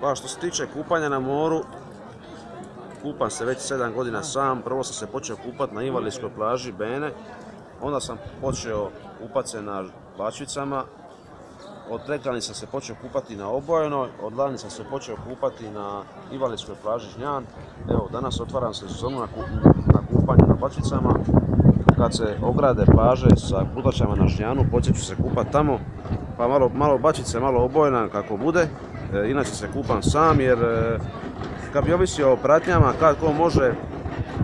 Pa što se tiče kupanja na moru, kupam se već 7 godina sam. Prvo sam se počeo kupati na invalidskoj plaži Bene, onda sam počeo kupati se na Bačvicama, od Treklani sam se počeo kupati na Obojenoj, od Lani sam se počeo kupati na invalidskoj plaži Žnjan. Evo, danas otvaram se sezonu na, na na Bačvicama. Kad se ograde plaže sa plutačama na Žnjanu, počet ću se kupati tamo. Pa malo, malo Bačice, malo Obojena kako bude. E, inače se kupam sam jer e, kad bi ovisio o pratnjama, kad ko može,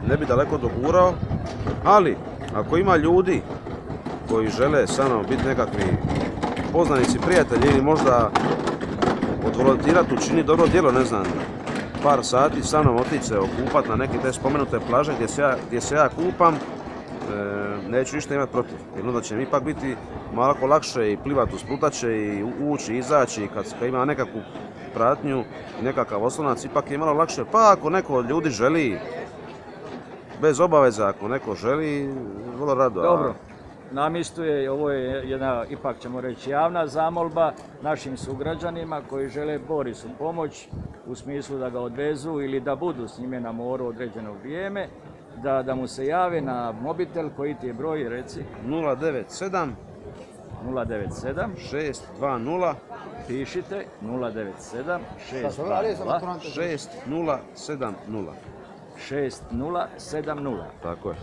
ne bi daleko dogurao. Ali, ako ima ljudi koji žele sa mnom biti nekakvi poznanici, prijatelji ili možda odvolontirati, učini dobro djelo, ne znam, par sati sa mnom otići se okupat na neke te spomenute plaže gdje se ja, gdje se ja kupam, neću ništa imati protiv. Jer onda će mi ipak biti malo lakše i plivati uz plutače i ući, izaći, kad, ima nekakvu pratnju nekakav oslonac, ipak je malo lakše. Pa ako neko od ljudi želi, bez obaveza, ako neko želi, vrlo rado. Dobro, na mjestu je, ovo je jedna, ipak ćemo reći, javna zamolba našim sugrađanima koji žele Borisu pomoć u smislu da ga odvezu ili da budu s njime na moru određeno vrijeme, da, da mu se jave na mobitel koji ti je broj, reci, 097 097, 620 pišite. 097 622 6070. 6070. Tako je.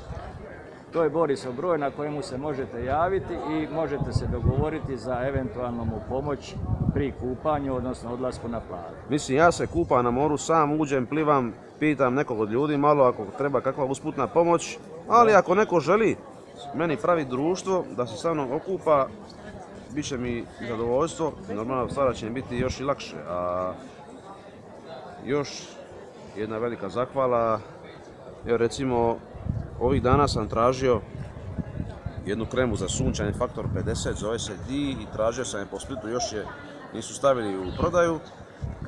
To je Borisov broj na kojemu se možete javiti i možete se dogovoriti za eventualnu mu pomoć pri kupanju, odnosno odlasku na plažu. Mislim, ja se kupam na moru, sam uđem, plivam, pitam nekog od ljudi malo ako treba kakva usputna pomoć, ali ako neko želi meni pravi društvo da se sa mnom okupa, bit će mi zadovoljstvo, normalno stvar će mi biti još i lakše. A još jedna velika zahvala, evo recimo ovih dana sam tražio jednu kremu za sunčanje Faktor 50, zove se D i tražio sam je po Splitu, još je nisu stavili u prodaju.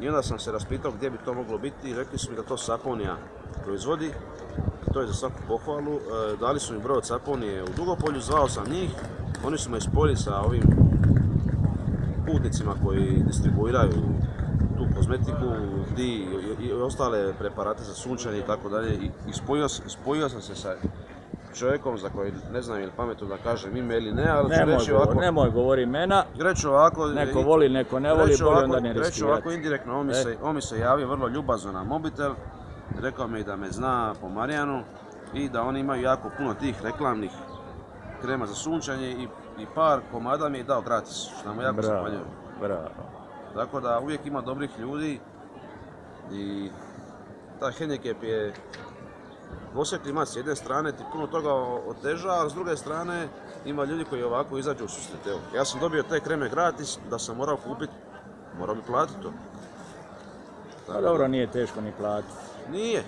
I onda sam se raspitao gdje bi to moglo biti i rekli su mi da to Saponija proizvodi. To je za svaku pohvalu. E, dali su mi broj od Saponije u Dugopolju, zvao sam njih. Oni su me spojili sa ovim putnicima koji distribuiraju tu kozmetiku, di i, i ostale preparate za sunčanje i tako dalje. I, i spojio sam se sa čovjekom za koji ne znam je li pametno da kažem ime ili ne, ali ću Nemoj, reći govor, ovako. nemoj govori imena, Reću ovako, neko voli, neko ne voli, reću bolje ovako- onda ne reću riskirati. ovako indirektno, on mi, E. se, on mi se javio vrlo ljubazno na mobitel, rekao mi da me zna po Marijanu i da oni imaju jako puno tih reklamnih krema za sunčanje i, i par komada mi je dao gratis, što mu jako Bravo, bravo. Tako da uvijek ima dobrih ljudi i ta hendikep je dvosjekli mat s jedne strane ti puno toga oteža, a s druge strane ima ljudi koji ovako izađu u susret. Evo, ja sam dobio te kreme gratis, da sam morao kupiti, morao bi platiti to. Pa dobro, nije teško ni platiti. Nije,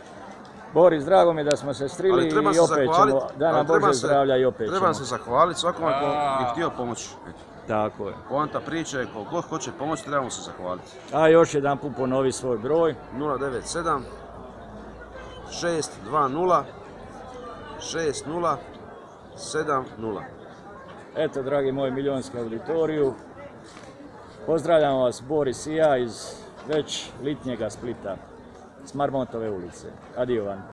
Boris, drago mi je da smo se strili i opet ćemo, da nam ali treba Bože se- zdravlja i opet Treba ćemo. se zahvaliti svakome ko bi htio pomoći. Eto, Tako je. Poanta priče je, ko god hoće pomoći, trebamo se zahvaliti. A još jedan put ponovi svoj broj. 097 620 60 70. Eto, dragi moji milionski auditoriju, pozdravljam vas Boris i ja iz već litnjega Splita, s Marmontove ulice. Adio vam.